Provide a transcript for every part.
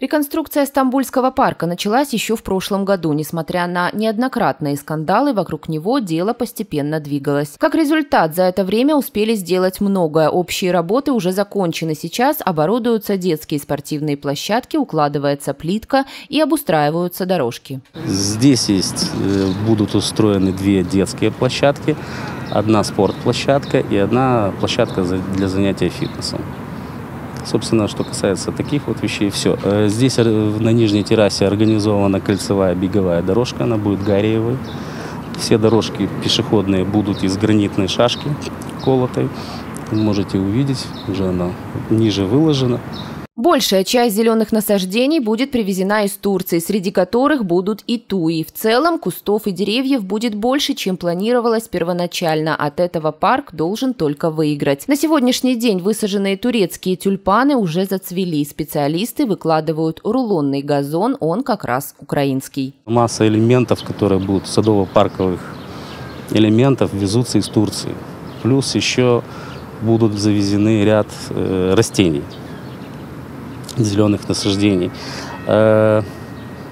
Реконструкция Стамбульского парка началась еще в прошлом году. Несмотря на неоднократные скандалы вокруг него, дело постепенно двигалось. Как результат, за это время успели сделать многое. Общие работы уже закончены. Сейчас оборудуются детские спортивные площадки, укладывается плитка и обустраиваются дорожки. Здесь есть, э, будут устроены две детские площадки. Одна спортплощадка и одна площадка для занятия фитнесом. Собственно, что касается таких вот вещей, все. Э, здесь на нижней террасе организована кольцевая беговая дорожка, она будет гариевой. Все дорожки пешеходные будут из гранитной шашки колотой. Вы можете увидеть, уже она ниже выложена. Большая часть зеленых насаждений будет привезена из Турции, среди которых будут и туи. В целом кустов и деревьев будет больше, чем планировалось первоначально. От этого парк должен только выиграть. На сегодняшний день высаженные турецкие тюльпаны уже зацвели. Специалисты выкладывают рулонный газон, он как раз украинский. Масса элементов, которые будут садово-парковых элементов, везутся из Турции. Плюс еще будут завезены ряд э, растений зеленых насаждений. Э,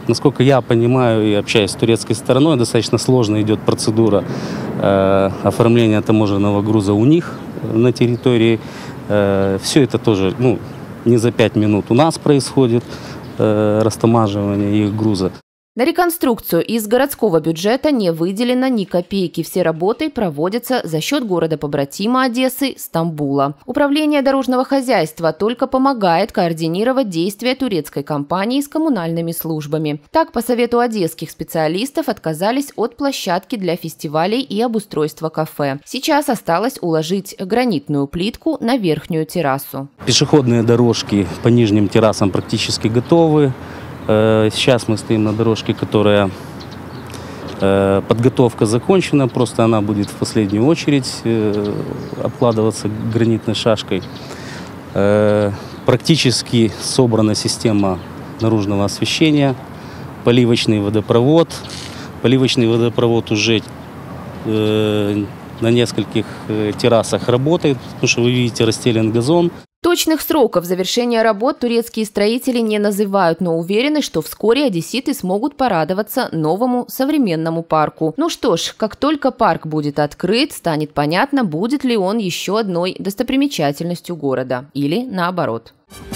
насколько я понимаю и общаюсь с турецкой стороной, достаточно сложно идет процедура э, оформления таможенного груза у них на территории. Э, все это тоже ну, не за пять минут у нас происходит растамаживание их груза. На реконструкцию из городского бюджета не выделено ни копейки. Все работы проводятся за счет города-побратима Одессы – Стамбула. Управление дорожного хозяйства только помогает координировать действия турецкой компании с коммунальными службами. Так, по совету одесских специалистов отказались от площадки для фестивалей и обустройства кафе. Сейчас осталось уложить гранитную плитку на верхнюю террасу. Пешеходные дорожки по нижним террасам практически готовы. Э, сейчас мы стоим на дорожке, которая э, подготовка закончена, просто она будет в последнюю очередь э, обкладываться гранитной шашкой. Практически собрана система наружного освещения, поливочный водопровод. Поливочный водопровод уже на нескольких террасах работает, потому что вы видите расстелен газон. Точных сроков завершения работ турецкие строители не называют, но уверены, что вскоре одесситы смогут порадоваться новому современному парку. Ну что ж, как только парк будет открыт, станет понятно, будет ли он еще одной достопримечательностью города или наоборот. Thank